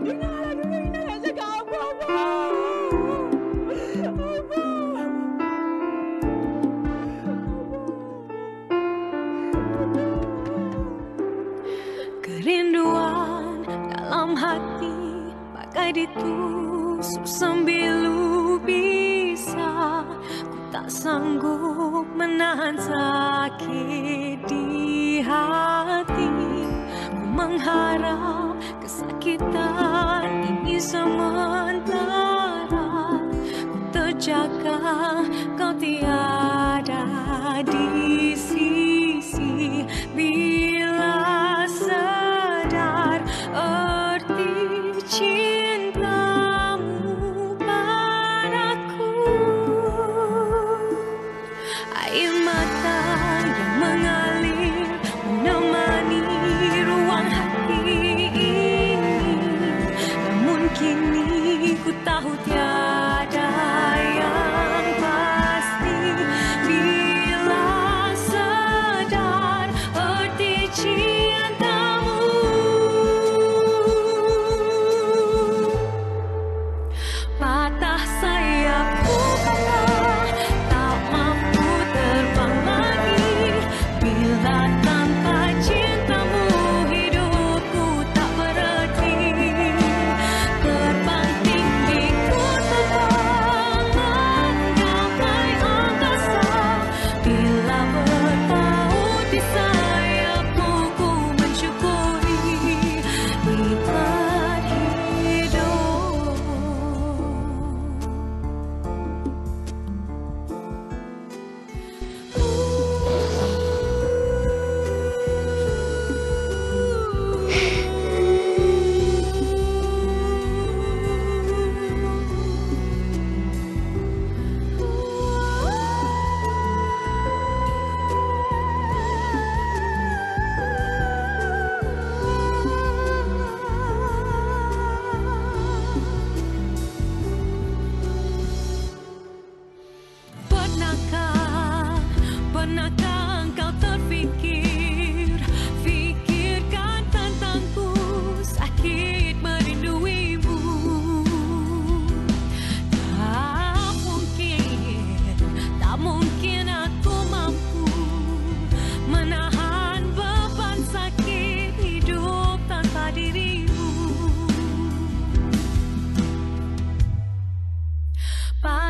Kerinduan dalam hati pakai ditusuk sembilu bisa. Ku tak sanggup menahan sakit di hati. Ku mengharap kesakitan cintamu padaku. Air mata yang mengalir menemani ruang hati ini. Namun kini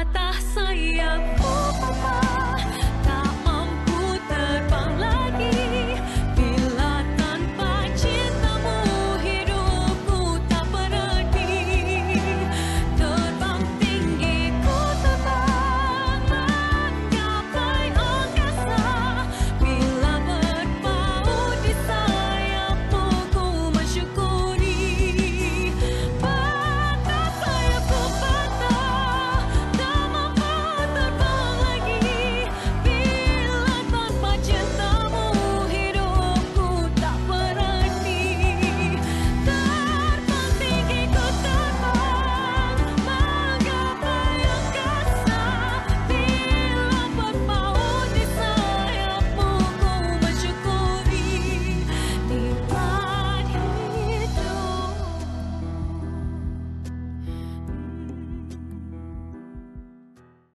matar